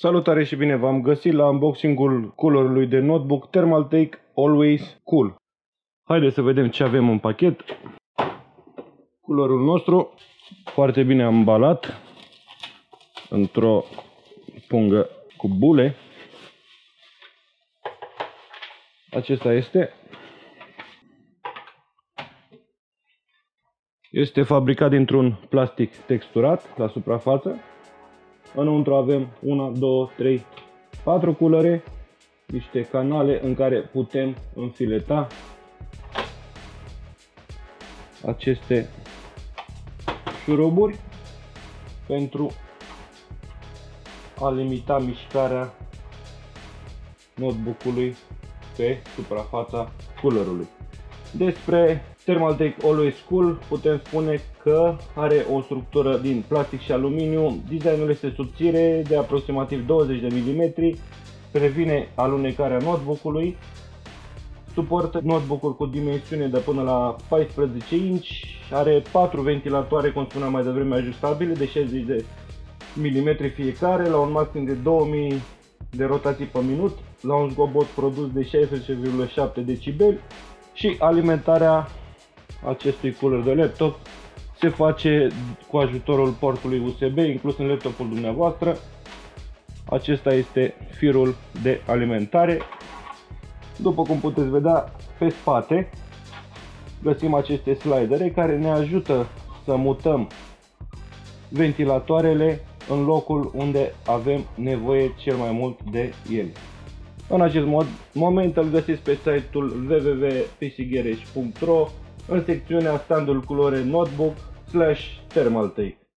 Salutare și bine v-am găsit la unboxing-ul coolerului de notebook Thermaltake Always Cool. Haideți să vedem ce avem în pachet. Coolerul nostru foarte bine ambalat într-o pungă cu bule. Acesta este. Este fabricat dintr-un plastic texturat la suprafață Înăuntru avem 1, 2, 3, 4 culere, niște canale în care putem înfileta aceste șuruburi pentru a limita mișcarea notebook-ului pe suprafața coolerului. Despre Thermaltake Always Cool putem spune că are o structură din plastic și aluminiu, designul este subțire de aproximativ 20 de mm, previne alunecarea notebook-ului, suportă notebook-uri cu dimensiune de până la 14 inch, are 4 ventilatoare, cum spuneam mai devreme, ajustabile de 60 de mm fiecare, la un maxim de 2000 de rotații pe minut, la un zgobot produs de 16,7 decibeli și alimentarea acestui cooler de laptop se face cu ajutorul portului USB inclus în laptopul dumneavoastră. Acesta este firul de alimentare. După cum puteți vedea pe spate găsim aceste slidere care ne ajută să mutăm ventilatoarele în locul unde avem nevoie cel mai mult de ele. În acest mod, moment îl găsiți pe site-ul www.pcghereș.ro în secțiunea standul culore notebook slash thermaltake.